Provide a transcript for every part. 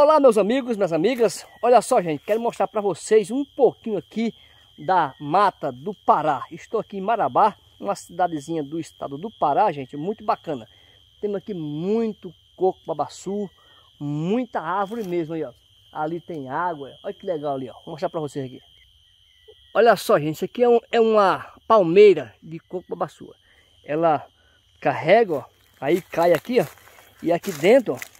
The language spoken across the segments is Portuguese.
Olá meus amigos, minhas amigas, olha só gente, quero mostrar para vocês um pouquinho aqui da mata do Pará. Estou aqui em Marabá, uma cidadezinha do estado do Pará, gente, muito bacana. Temos aqui muito coco babaçu, muita árvore mesmo aí, ó. Ali tem água, olha que legal ali, ó. Vou mostrar para vocês aqui. Olha só gente, isso aqui é, um, é uma palmeira de coco babaçu. Ela carrega, ó, aí cai aqui, ó, e aqui dentro, ó,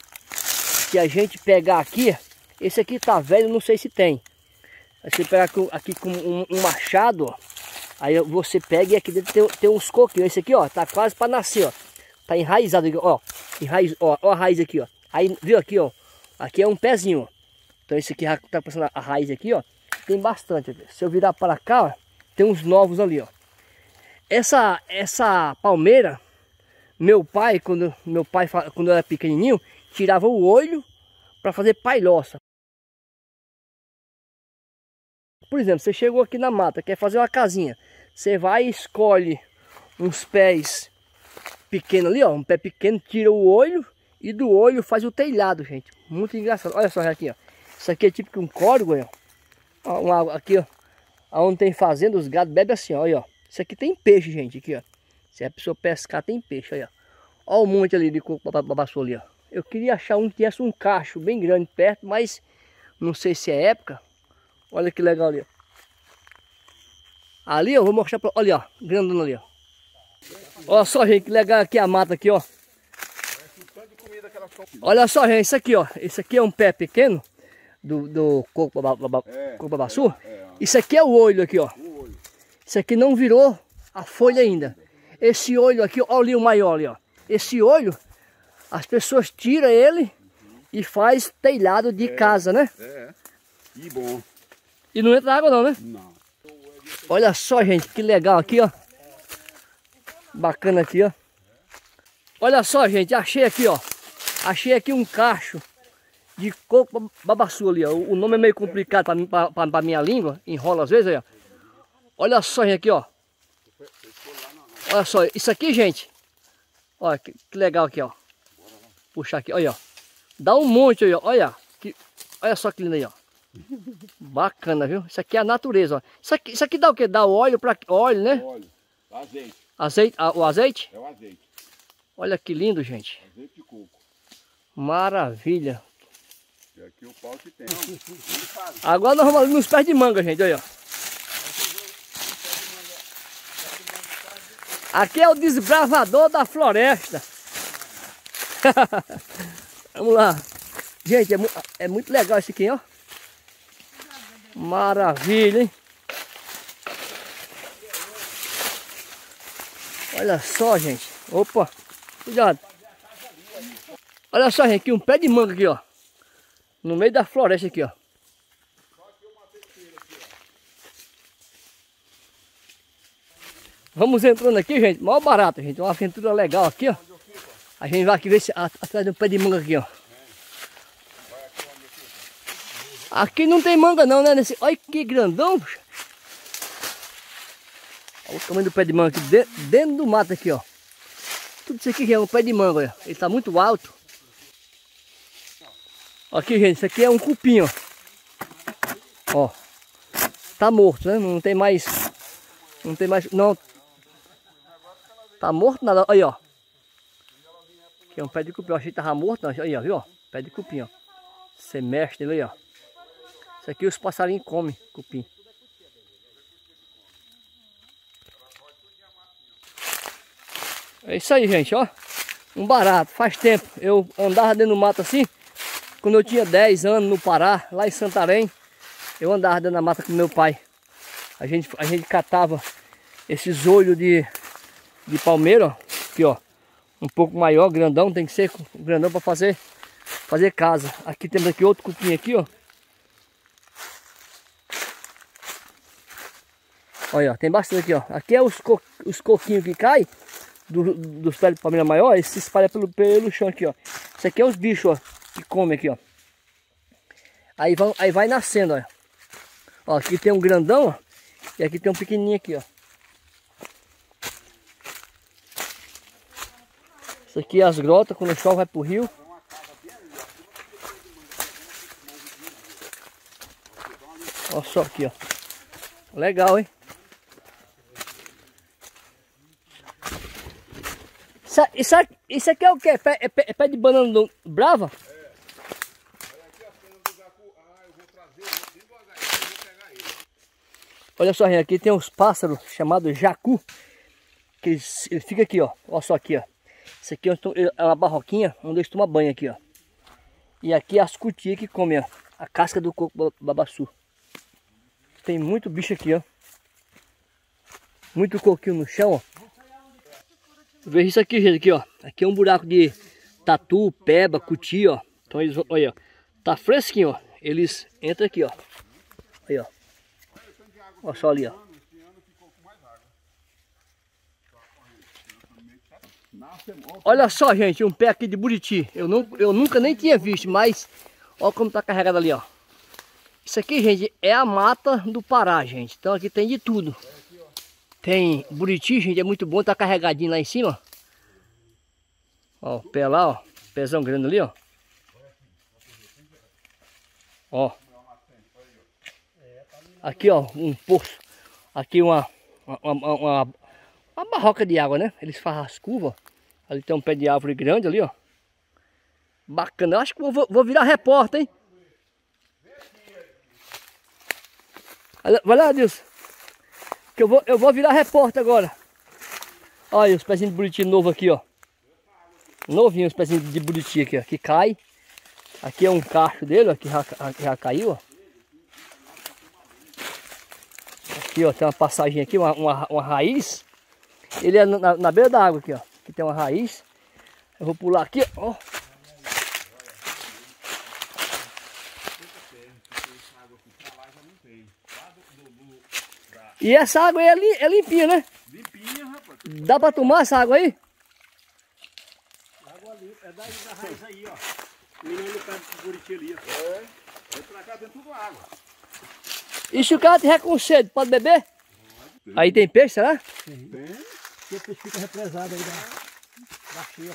que a gente pegar aqui, esse aqui tá velho, não sei se tem. Você pegar aqui com um, um machado, ó, aí você pega e aqui dentro tem, tem uns coquinhos. Esse aqui, ó, tá quase para nascer, ó. Tá enraizado, ó, enraiz, ó, ó a raiz aqui, ó. Aí, viu aqui, ó, aqui é um pezinho, ó. Então esse aqui tá passando a raiz aqui, ó. Tem bastante. Se eu virar para cá, ó, tem uns novos ali, ó. Essa, essa palmeira, meu pai, quando meu pai, quando eu era pequenininho, tirava o olho para fazer pailoça. Por exemplo, você chegou aqui na mata, quer fazer uma casinha. Você vai e escolhe uns pés pequenos ali, ó. Um pé pequeno, tira o olho e do olho faz o telhado, gente. Muito engraçado. Olha só aqui, ó. Isso aqui é tipo um córrego, ó. Uma, aqui, ó. Onde tem fazenda, os gados bebem assim, ó. ó. Isso aqui tem peixe, gente, aqui, ó. Se a pessoa pescar, tem peixe, olha. Olha o monte ali de coco ali, ó. Eu queria achar um que tivesse um cacho bem grande perto, mas não sei se é época. Olha que legal ali. Ali eu vou mostrar pra... Olha, ó, grandona ali, ó. Olha só, gente, que legal aqui a mata aqui, ó. Olha só, gente, isso aqui, ó. Esse aqui é um pé pequeno do, do coco, baba, é, coco babaçu. É, é, isso aqui é o olho aqui, ó. Isso aqui não virou a folha ainda. Esse olho aqui, olha ali o maior ali, ó. Esse olho as pessoas tiram ele e faz telhado de é, casa, né? É, e bom. E não entra água não, né? Não. Olha só, gente, que legal aqui, ó. Bacana aqui, ó. Olha só, gente, achei aqui, ó. Achei aqui um cacho de coco babaçu ali, ó. O nome é meio complicado pra, mim, pra, pra, pra minha língua, enrola às vezes aí, ó. Olha só, gente, aqui, ó. Olha só, isso aqui, gente. Olha que, que legal aqui, ó puxar aqui, olha, ó. Dá um monte aí, ó. Olha, que, olha só que lindo aí, ó. Bacana, viu? Isso aqui é a natureza, ó. Isso aqui, isso aqui dá o quê? Dá óleo para óleo, né? Óleo, azeite. Azeite, ah, o azeite? É o azeite. Olha que lindo, gente. Azeite de coco. Maravilha. E aqui o pau que tem. Agora nós vamos ali nos pés de manga, gente, olha. Aqui é o desbravador da floresta. Vamos lá. Gente, é, é, muito legal esse aqui, ó. Maravilha, hein? Olha só, gente. Opa, cuidado. Olha só, gente, aqui um pé de manga aqui, ó. No meio da floresta aqui, ó. Vamos entrando aqui, gente. Mó barato, gente. Uma aventura legal aqui, ó. A gente vai aqui ver se atrás do pé de manga aqui, ó. Aqui não tem manga não, né? Nesse... Olha que grandão. Olha o tamanho do pé de manga aqui, dentro do mato aqui, ó. Tudo isso aqui é um pé de manga, olha. Ele tá muito alto. Aqui, gente, isso aqui é um cupim, ó. Ó. Tá morto, né? Não tem mais... Não tem mais... Não. Tá morto nada. Aí, ó. Aqui é um pé de cupim. Eu achei que tava morto, não. Aí, ó, viu? Pé de cupim, ó. Você mexe nele aí, ó. Isso aqui os passarinhos comem cupim. É isso aí, gente, ó. Um barato. Faz tempo. Eu andava dentro do mato assim. Quando eu tinha 10 anos no Pará, lá em Santarém. Eu andava dentro da mata com meu pai. A gente, a gente catava esses olhos de, de palmeira, ó. Aqui, ó um pouco maior, grandão, tem que ser grandão para fazer fazer casa. Aqui temos aqui outro cupim aqui, ó. Olha, tem bastante aqui, ó. Aqui é os, co os coquinhos que caem do, dos pés de palmeira maior, e se espalha pelo, pelo chão aqui, ó. Isso aqui é os bichos, ó, que comem aqui, ó. Aí, vão, aí vai nascendo, ó. Ó, aqui tem um grandão, ó, e aqui tem um pequenininho aqui, ó. Isso aqui é as grotas, quando chove vai pro rio. Olha só aqui, ó. Legal, hein? Isso, isso, isso aqui é o que? É pé, é pé, é pé de banana do brava? Olha só, gente, aqui tem uns pássaros chamados jacu. Que eles, ele fica aqui, ó. Olha só aqui, ó. Isso aqui é uma barroquinha onde eles tomam banho aqui, ó. E aqui é as cutias que comem, ó. A casca do coco babaçu. Tem muito bicho aqui, ó. Muito coquinho no chão, ó. Veja isso aqui, gente, aqui, ó. Aqui é um buraco de tatu, peba, cuti, ó. Então eles, olha, ó. Tá fresquinho, ó. Eles entram aqui, ó. Aí, ó. Olha só ali, ó. Olha só, gente, um pé aqui de buriti. Eu, não, eu nunca nem tinha visto, mas olha como tá carregado ali, ó. Isso aqui, gente, é a mata do Pará, gente. Então aqui tem de tudo. Tem buriti, gente, é muito bom, tá carregadinho lá em cima. Ó, o pé lá, ó. Pezão grande ali, ó. Ó. Aqui, ó, um poço. Aqui uma, uma, uma, uma, uma barroca de água, né? Eles fazem as curvas. Ali tem um pé de árvore grande ali, ó. Bacana. Eu acho que vou, vou virar repórter, hein? Vai lá, Deus. Que eu vou, eu vou virar repórter agora. Olha os pezinhos de buriti novo aqui, ó. Novinho os pezinhos de buriti aqui, ó. Que cai. Aqui é um cacho dele, ó. Que já, já caiu, ó. Aqui, ó, tem uma passagem aqui, uma, uma, uma raiz. Ele é na, na, beira da água aqui, ó. Aqui tem uma raiz. Eu vou pular aqui, ó. E essa água aí é, é limpinha, né? Limpinha, rapaz. Dá pra tomar essa água aí? Água limpa. É daí da raiz aí, ó. Mirando no pé do buriti ali, ó. É. Aí pra cá tem tudo água. E se o cara tiver com sede, pode beber? Pode. Aí tem peixe, será? Tem. Tem. Porque o peixe fica represado aí da, da cheia.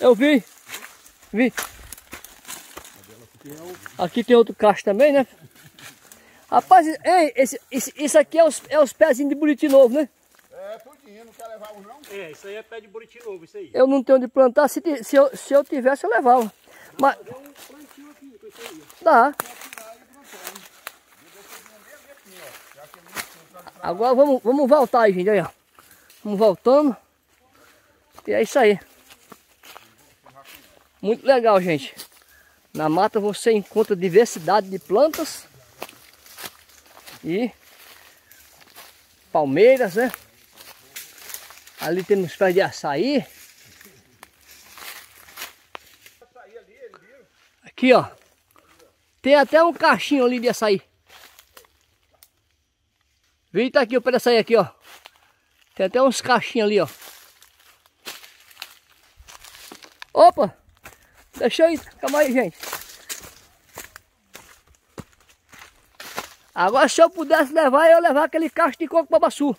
Eu vi. Vi. Aqui tem outro cacho também, né? Rapaz, ei, esse, esse, isso aqui é os, é os pezinhos de buriti novo, né? É, tudinho, não quer levar um não? É, isso aí é pé de buriti novo, isso aí. Eu não tenho onde plantar, se, se, eu, se eu tivesse eu levava. Mas... Dá. Agora vamos, vamos voltar aí, gente, aí, ó. Vamos voltando. E é isso aí. Muito legal, gente. Na mata você encontra diversidade de plantas. E palmeiras, né? Ali temos pés de açaí. Aqui, ó. Tem até um cachinho ali de açaí. Vem tá aqui pé de açaí aqui, ó. Tem até uns cachinhos ali, ó. Opa! Deixa eu ir. Calma aí, gente. Agora se eu pudesse levar, eu levar aquele cacho de coco babaçu.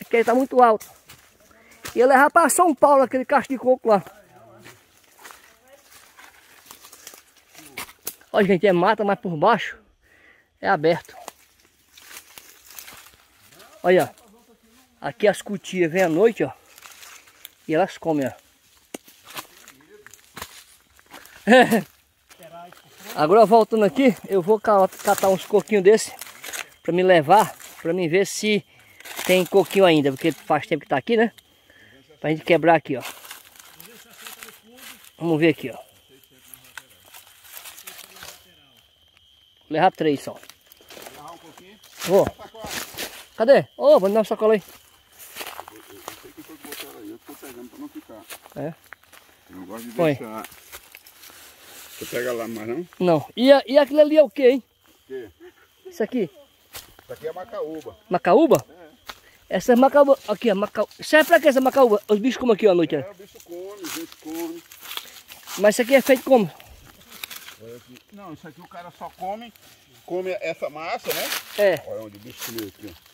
É que ele tá muito alto. Ia levar para São Paulo aquele cacho de coco lá. Olha, gente, é mata, mas por baixo é aberto. Olha, aqui as cutias vêm à noite, ó. E elas comem, ó. Agora voltando aqui, eu vou catar uns coquinhos desse para me levar, para me ver se tem coquinho ainda, porque faz tempo que tá aqui, né? Pra gente quebrar aqui, ó. Vamos ver aqui, ó. Vou levar três só. Vou. Cadê? Ô, oh, vou dar uma sacola aí. Eu tô pegando pra não ficar. É? Eu não gosto de Põe. deixar. Você pega lá mais não? Não. E, a, e aquilo ali é o que, hein? O quê? Isso aqui? Isso aqui é macaúba. Macaúba? Essa é macaúba. Aqui, a macaúba. Serve pra que essa macaúba? Os bichos comem aqui ó, à noite, É, né? o bicho come, a gente come. Mas isso aqui é feito como? Não, isso aqui o cara só come, come essa massa, né? É. Olha onde o bicho comeu aqui, ó.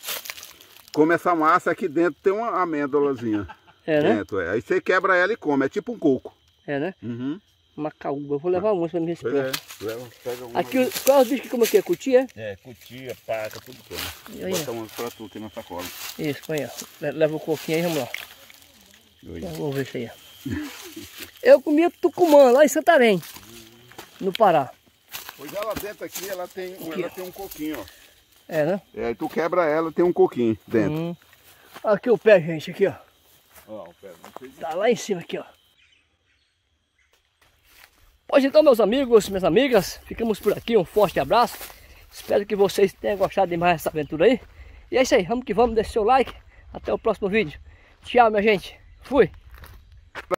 Come essa massa, aqui dentro tem uma amêndolazinha. É, né? Dentro, é. Aí você quebra ela e come, é tipo um coco. É, né? Uhum. Macaúba. Eu vou levar umas pra mim Pois respirar. é, leva, pega uma. Aqui, o- qual é os bichos que comem aqui? Cutia? É, cutia, paca, tudo E aí, Bota umas pra tu aqui na sacola. Isso, põe Leva o coquinho aí, vamos lá. Então, Vamos ver isso aí. Eu comia tucumã lá em Santarém, no Pará. Pois ela dentro aqui, ela tem, Aqui, ela ó. tem um coquinho, ó. É, né? É, aí tu quebra ela, tem um coquinho dentro. Hum. Aqui o pé, gente, aqui, ó. Não sei Tá lá em cima aqui, ó. Pois então, meus amigos, minhas amigas, ficamos por aqui. Um forte abraço. Espero que vocês tenham gostado de mais essa aventura aí. E é isso aí, vamos que vamos, deixe seu like. Até o próximo vídeo. Tchau, minha gente. Fui.